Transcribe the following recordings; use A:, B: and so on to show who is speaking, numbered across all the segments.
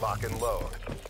A: Lock and load.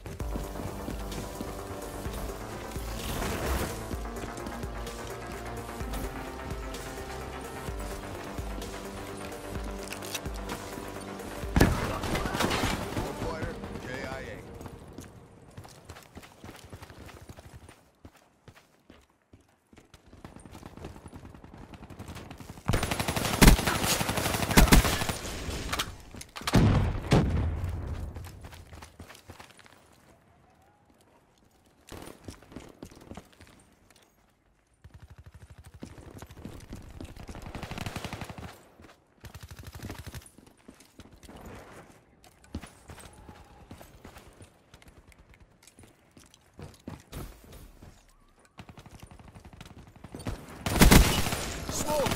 B: Smoke!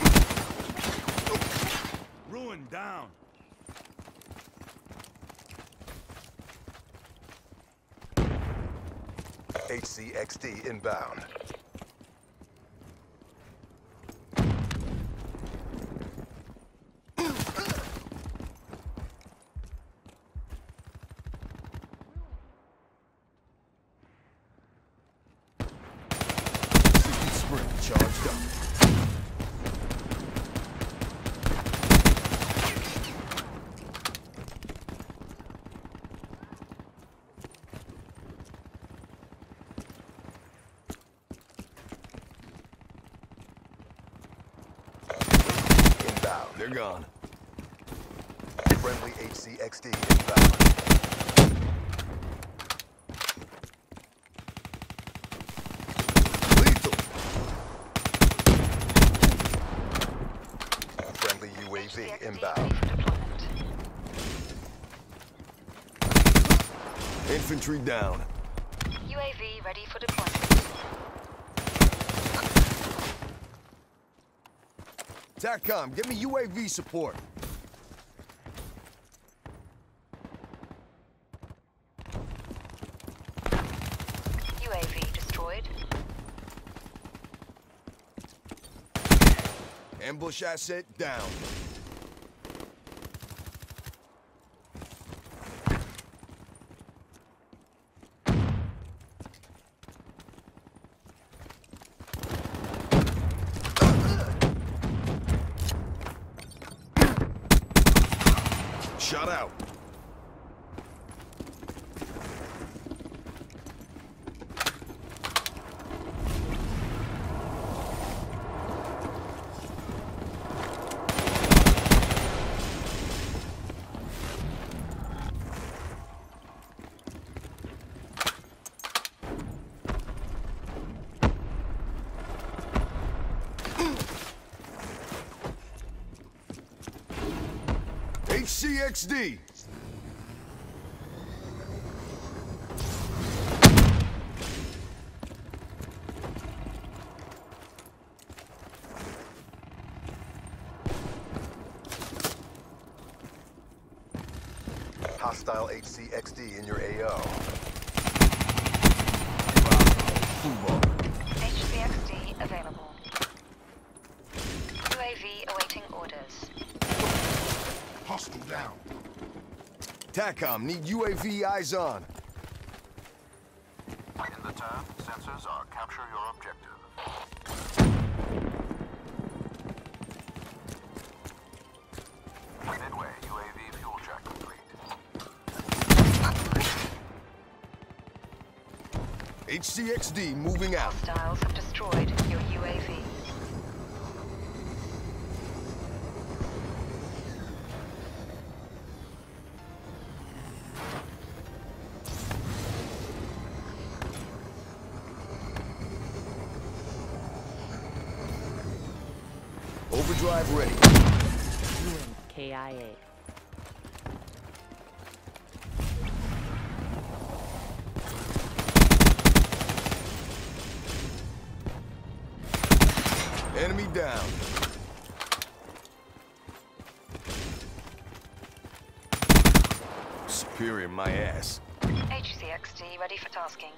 C: Ruin down.
A: HCXD inbound.
B: Charged up.
A: Inbound.
B: They're gone.
A: Friendly HCXD inbound.
B: Lethal!
A: Friendly UAV inbound.
D: ready for deployment.
B: Infantry down.
D: UAV ready for deployment.
B: TACCOM, give me UAV support.
D: UAV destroyed.
B: Ambush asset down. Shut out. HCXD.
A: Hostile HCXD in your AO.
D: HCXD available.
B: Hostile down. TACCOM, need UAV eyes on.
E: In the turn, sensors are capture your objective. Midway, UAV fuel check complete.
B: HCXD moving out.
D: Hostiles have destroyed your UAV.
B: Overdrive ready.
F: KIA.
B: Enemy down. Superior my ass.
D: HCXD ready for tasking.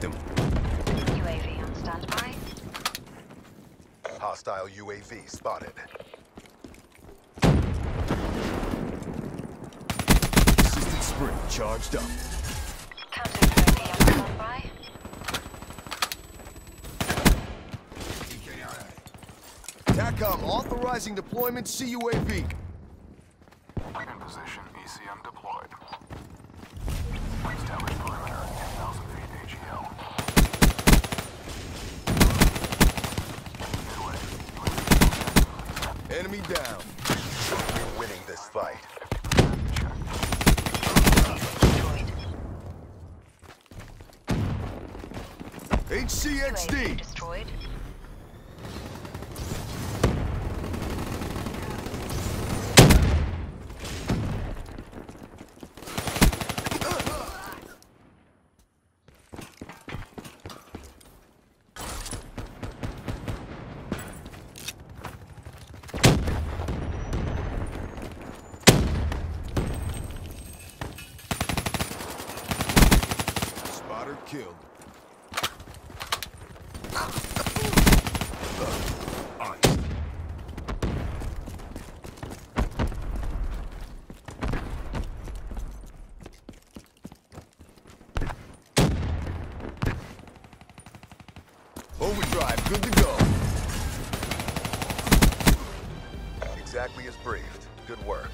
B: Them.
D: UAV on standby.
A: Hostile UAV spotted.
B: Assisted sprint charged up.
D: Counter UAV on standby.
B: TACOM authorizing deployment CUAV.
E: In position, ECM deployed. Establish perimeter,
B: Enemy down.
A: We're winning this fight.
D: Destroyed.
B: HCXD.
D: destroyed.
B: Spotter killed. Overdrive, good to go.
A: Exactly as briefed. Good work.